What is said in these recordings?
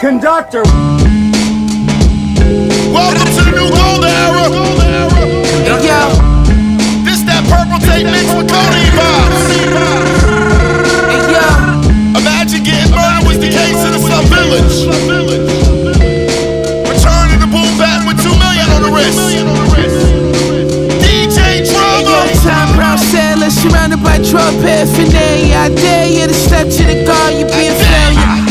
Conductor. Welcome to the new golden era. Hey, yo, This that purple tape mixed with codeine vibes. hey. Imagine getting murdered was the case in the Slum Village. Return to the boom bap with two million on the wrist. DJ Hey, yo, Drama. Thom Browne sailor, surrounded by drug paraphernalia. I dare you to step to the guard, you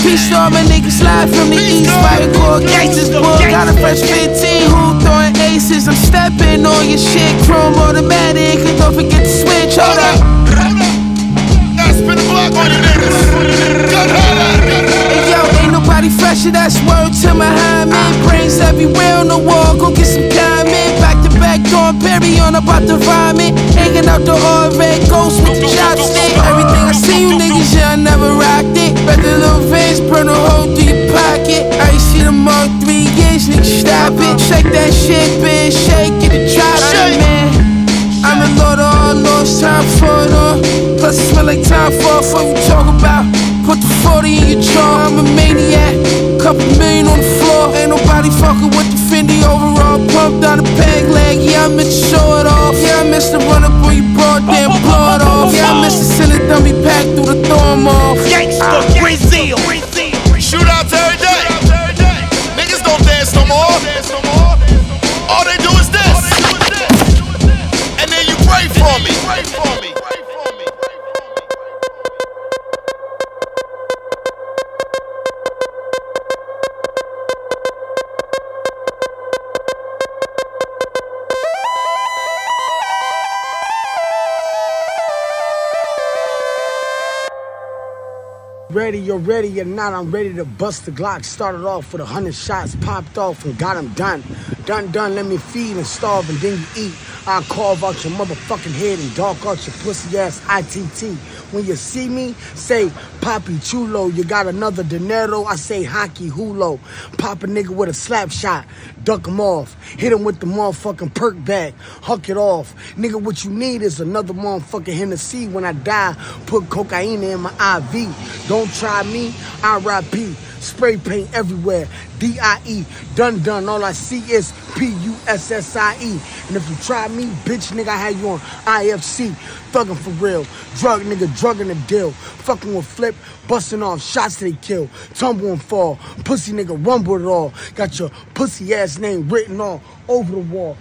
a to all my niggas live from the east, fire core gangsters, boy. Got a fresh 15, who throwing aces. I'm stepping on your shit, chrome automatic. And don't forget to switch, hold up. Now spin the block on your niggas. Gun holla. Yo, ain't nobody fresher, that's word to my hymen. Brains everywhere on the wall, go get some diamond. Back to back, Dom Perignon about the vomit. Hanging out the all red ghost with the chopstick. Everything I see you niggas, yeah, I never rocked it. Bet the veins burn a hole through your pocket. I ain't seen them all three years, nigga, stop it. Shake that shit, bitch, shake it and drop it, man. I'm the Lord of all lords, time for it all. Plus, it smell like time for it, what you talk about. Put the 40 in your jaw, I'm a maniac. Couple million on the floor, ain't nobody fucking with the Fendi overall. Pumped down the peg leg, yeah, I miss to show it off. Yeah, I miss to run up on you broad, damn, oh, oh, oh. Ready, you're ready, you're not. I'm ready to bust the Glock. Started off with a hundred shots, popped off and got got 'em done. Done, done, let me feed and starve and then you eat. I'll carve out your motherfucking head and dark out your pussy ass ITT. When you see me, say Papi Chulo. You got another dinero, I say hockey hulo. Pop a nigga with a slap shot, duck him off. Hit him with the motherfucking perk bag, huck it off. Nigga, what you need is another motherfucking Hennessy. When I die, put cocaine in my IV. Don't try me, I RIP. Spray paint everywhere. D-I-E. Done done. All I see is P-U-S-S-I-E. And if you try me, bitch nigga, I had you on IFC. Thuggin' for real. Drug nigga, drugging the deal. Fucking with flip, busting off shots they kill. Tumble and fall. Pussy nigga rumble it all. Got your pussy ass name written all over the wall.